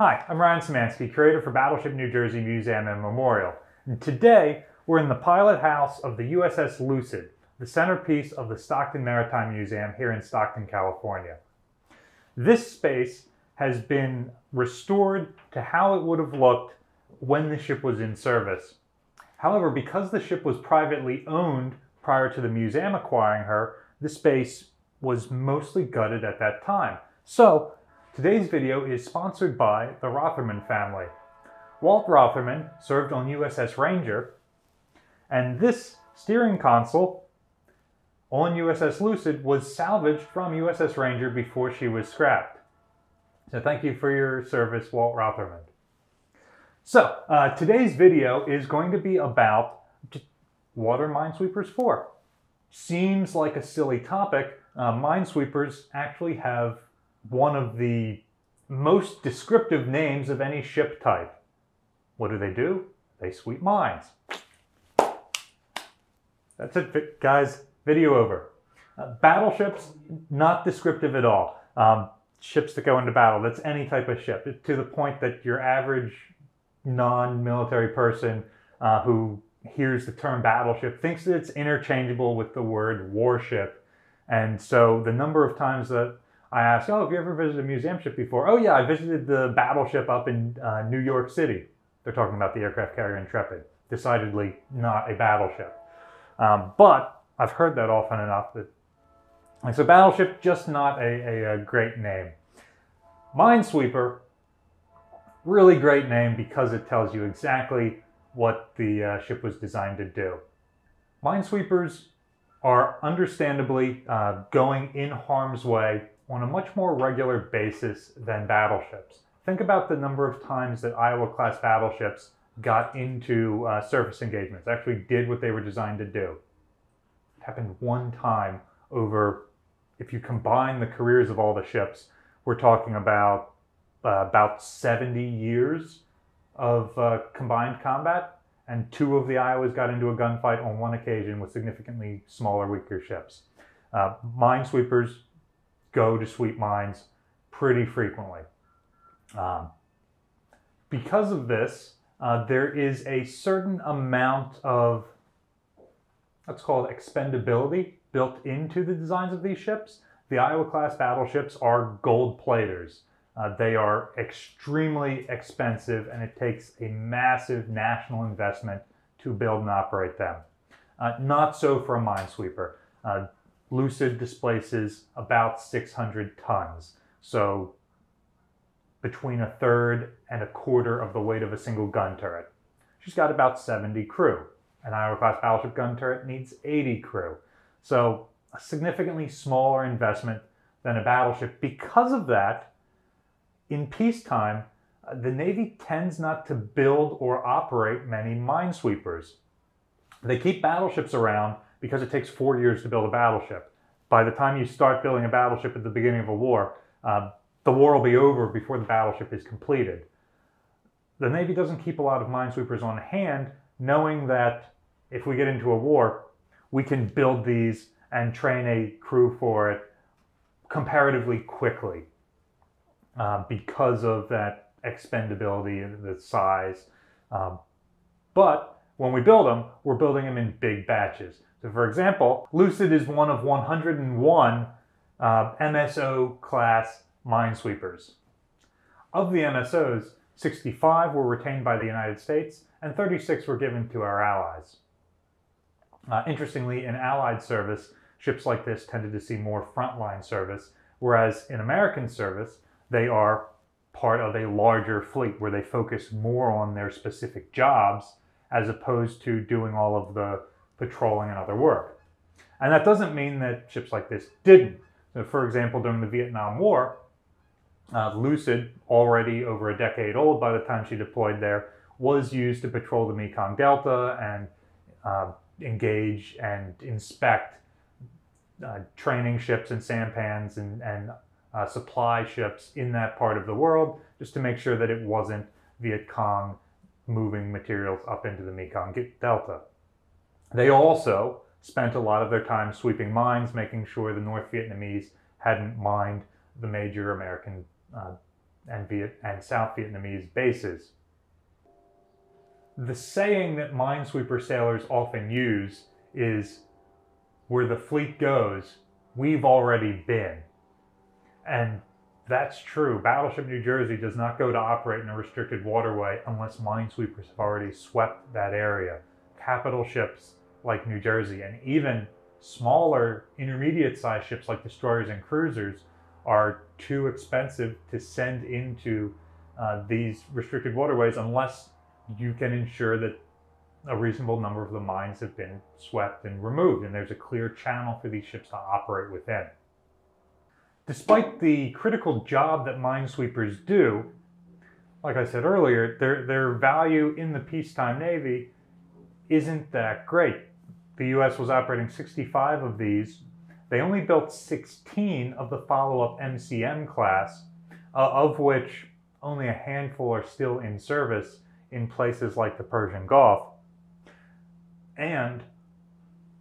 Hi, I'm Ryan Szimanski, curator for Battleship New Jersey Museum and Memorial. And today, we're in the pilot house of the USS Lucid, the centerpiece of the Stockton Maritime Museum here in Stockton, California. This space has been restored to how it would have looked when the ship was in service. However, because the ship was privately owned prior to the museum acquiring her, the space was mostly gutted at that time. So, today's video is sponsored by the Rotherman family. Walt Rotherman served on USS Ranger, and this steering console on USS Lucid was salvaged from USS Ranger before she was scrapped. So thank you for your service, Walt Rotherman. So uh, today's video is going to be about what are minesweepers for? Seems like a silly topic. Uh, minesweepers actually have one of the most descriptive names of any ship type. What do they do? They sweep mines. That's it, guys. Video over. Uh, battleships, not descriptive at all. Um, ships that go into battle, that's any type of ship, to the point that your average non-military person uh, who hears the term battleship thinks that it's interchangeable with the word warship. And so the number of times that I ask, oh, have you ever visited a museum ship before? Oh yeah, I visited the battleship up in uh, New York City. They're talking about the aircraft carrier Intrepid. Decidedly not a battleship. Um, but I've heard that often enough that like, so battleship just not a, a, a great name. Minesweeper Really great name because it tells you exactly what the uh, ship was designed to do. Minesweepers are understandably uh, going in harm's way on a much more regular basis than battleships. Think about the number of times that Iowa class battleships got into uh, surface engagements, actually did what they were designed to do. It happened one time over, if you combine the careers of all the ships, we're talking about uh, about 70 years of uh, combined combat, and two of the Iowas got into a gunfight on one occasion with significantly smaller, weaker ships. Uh, minesweepers go to sweep mines pretty frequently. Um, because of this, uh, there is a certain amount of, let's call it expendability, built into the designs of these ships. The Iowa class battleships are gold platers. Uh, they are extremely expensive and it takes a massive national investment to build and operate them. Uh, not so for a minesweeper. Lucid displaces about 600 tons, so between a third and a quarter of the weight of a single gun turret. She's got about 70 crew. An Iowa class battleship gun turret needs 80 crew. So a significantly smaller investment than a battleship. Because of that, in peacetime, uh, the Navy tends not to build or operate many minesweepers. They keep battleships around because it takes four years to build a battleship. By the time you start building a battleship at the beginning of a war, uh, the war will be over before the battleship is completed. The Navy doesn't keep a lot of minesweepers on hand, knowing that if we get into a war, we can build these and train a crew for it comparatively quickly uh, because of that expendability and the size. Um, but when we build them, we're building them in big batches. So for example, Lucid is one of 101 uh, MSO class minesweepers. Of the MSOs, 65 were retained by the United States and 36 were given to our allies. Uh, interestingly, in Allied service, ships like this tended to see more frontline service, whereas in American service, they are part of a larger fleet where they focus more on their specific jobs as opposed to doing all of the patrolling and other work. And that doesn't mean that ships like this didn't. So for example, during the Vietnam War, uh, Lucid, already over a decade old by the time she deployed there, was used to patrol the Mekong Delta and uh, engage and inspect uh, training ships and sampans and, and uh, supply ships in that part of the world just to make sure that it wasn't Viet Cong moving materials up into the Mekong Delta. They also spent a lot of their time sweeping mines, making sure the North Vietnamese hadn't mined the major American uh, and, Viet- and South Vietnamese bases. The saying that minesweeper sailors often use is where the fleet goes, we've already been. And that's true. Battleship New Jersey does not go to operate in a restricted waterway unless minesweepers have already swept that area. Capital ships like New Jersey and even smaller intermediate sized ships like destroyers and cruisers are too expensive to send into uh, these restricted waterways unless you can ensure that a reasonable number of the mines have been swept and removed and there's a clear channel for these ships to operate within. Despite the critical job that minesweepers do, like I said earlier, their, their value in the peacetime Navy isn't that great. The US was operating 65 of these. They only built 16 of the follow up MCM class, uh, of which only a handful are still in service in places like the Persian Gulf. And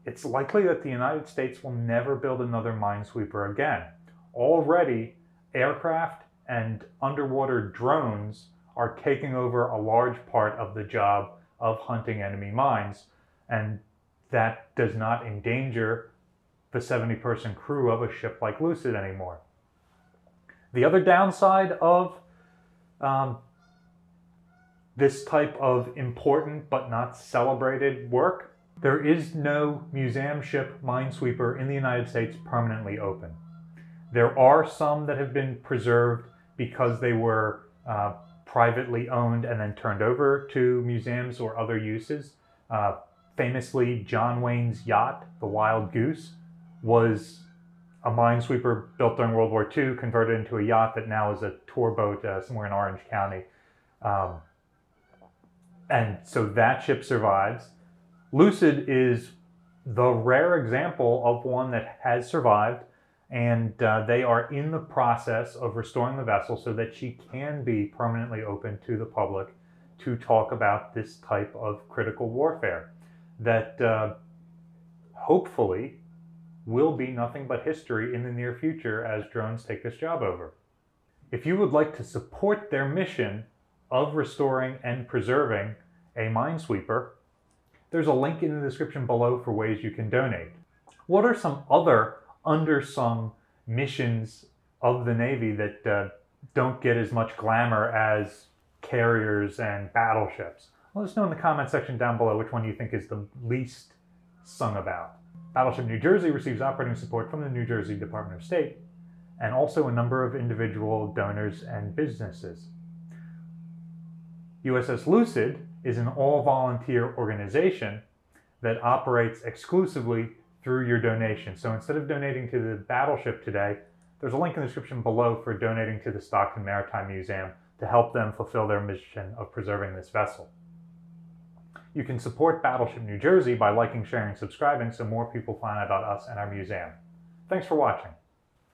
it's likely that the United States will never build another minesweeper again already aircraft and underwater drones are taking over a large part of the job of hunting enemy mines. And that does not endanger the 70 person crew of a ship like Lucid anymore. The other downside of um, this type of important but not celebrated work, there is no museum ship minesweeper in the United States permanently open. There are some that have been preserved because they were uh, privately owned and then turned over to museums or other uses. Uh, famously, John Wayne's yacht, the Wild Goose, was a minesweeper built during World War II, converted into a yacht that now is a tour boat uh, somewhere in Orange County. Um, and so that ship survives. Lucid is the rare example of one that has survived and uh, they are in the process of restoring the vessel so that she can be permanently open to the public to talk about this type of critical warfare that uh, hopefully will be nothing but history in the near future as drones take this job over. If you would like to support their mission of restoring and preserving a minesweeper, there's a link in the description below for ways you can donate. What are some other undersung missions of the Navy that uh, don't get as much glamour as carriers and battleships. Let us know in the comment section down below which one you think is the least sung about. Battleship New Jersey receives operating support from the New Jersey Department of State and also a number of individual donors and businesses. USS Lucid is an all volunteer organization that operates exclusively through your donation. So instead of donating to the battleship today, there's a link in the description below for donating to the Stockton Maritime Museum to help them fulfill their mission of preserving this vessel. You can support Battleship New Jersey by liking, sharing, subscribing so more people find out about us and our museum. Thanks for watching.